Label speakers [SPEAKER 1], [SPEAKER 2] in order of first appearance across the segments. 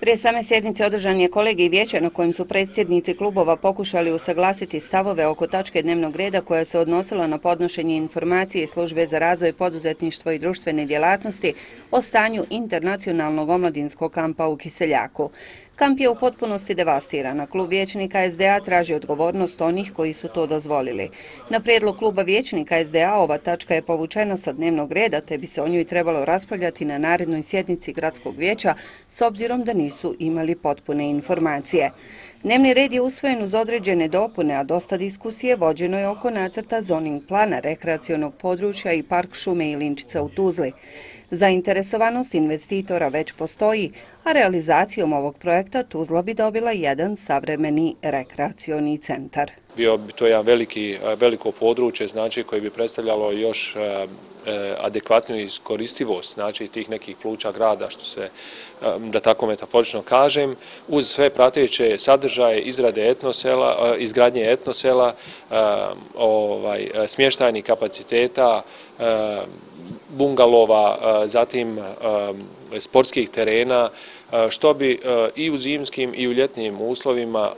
[SPEAKER 1] Prije same sjednice održan je kolegi i vijeća na kojem su predsjednici klubova pokušali usaglasiti stavove oko tačke dnevnog reda koja se odnosila na podnošenje informacije službe za razvoj poduzetništvo i društvene djelatnosti o stanju internacionalnog omladinskog kampa u Kiseljaku. Kamp je u potpunosti devastirana. Klub vječnika SDA traži odgovornost onih koji su to dozvolili. Na prijedlog kluba vječnika SDA ova tačka je povučena sa dnevnog reda, te bi se o njoj trebalo raspravljati na narednoj sjednici gradskog vijeća, s obzirom da nisu imali potpune informacije. Dnevni red je usvojen uz određene dopune, a dosta diskusije vođeno je oko nacrta zoning plana rekreacijonog područja i park šume i linčica u Tuzli. Zainteresovanost investitora već postoji, a realizacijom ovog projekta Tuzla bi dobila jedan savremeni rekreacioni centar.
[SPEAKER 2] Bio bi to jedan veliki, e, veliko područje znači, koje bi predstavljalo još adekvatnu adekvatniju iskoristivost znači, tih nekih pluća grada, što se, e, da tako metaforično kažem, uz sve prateće sadržaje izrade etnosela, izgradnje etnosela, ovaj, smještajnih kapaciteta, bungalova, eh, zatim eh, sportskih terena, eh, što bi i u zimskim i u ljetnim uslovima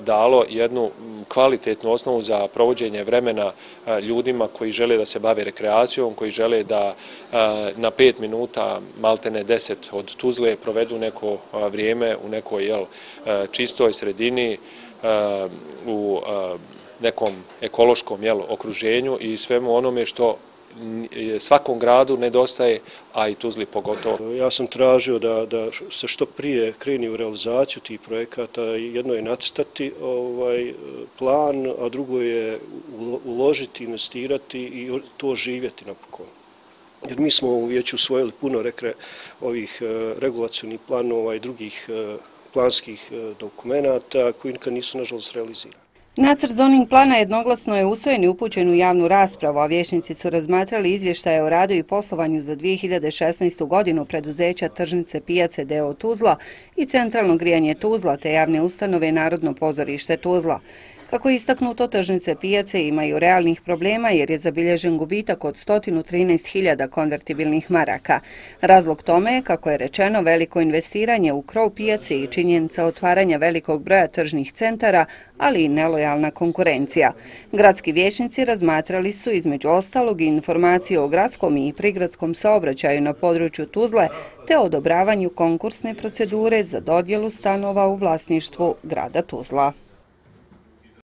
[SPEAKER 2] dalo jednu kvalitetnu osnovu za provođenje vremena ljudima koji žele da se bave rekreacijom, koji žele da na pet minuta, maltene deset od Tuzle, provedu neko vrijeme u nekoj čistoj sredini, u nekom ekološkom okruženju i svemu onome što svakom gradu nedostaje, a i Tuzli pogotovo.
[SPEAKER 3] Ja sam tražio da, da se što prije kreni u realizaciju tih projekata. Jedno je nacitati ovaj plan, a drugo je uložiti, investirati i to živjeti napokon. Jer mi smo u vijeću usvojili puno rekre ovih eh, regulacijonih planova i drugih e, planskih e, dokumenata dokumenta koji nikad nisu, nažalost, realizirani.
[SPEAKER 1] Nacrt zoning plana jednoglasno je usvojen i upućen u javnu raspravu, a vješnici su razmatrali izvještaje o radu i poslovanju za 2016. godinu preduzeća Tržnice Pijace Deo Tuzla i Centralno grijanje Tuzla te javne ustanove Narodno pozorište Tuzla. Kako je istaknuto, tržnice pijace imaju realnih problema jer je zabilježen gubitak od 113.000 konvertibilnih maraka. Razlog tome je, kako je rečeno, veliko investiranje u krov pijace i činjenica otvaranja velikog broja tržnih centara, ali i nelojalna konkurencija. Gradski vječnici razmatrali su između ostalog i informacije o gradskom i prigradskom saobraćaju na području Tuzle te odobravanju konkursne procedure za dodjelu stanova u vlasništvu grada Tuzla.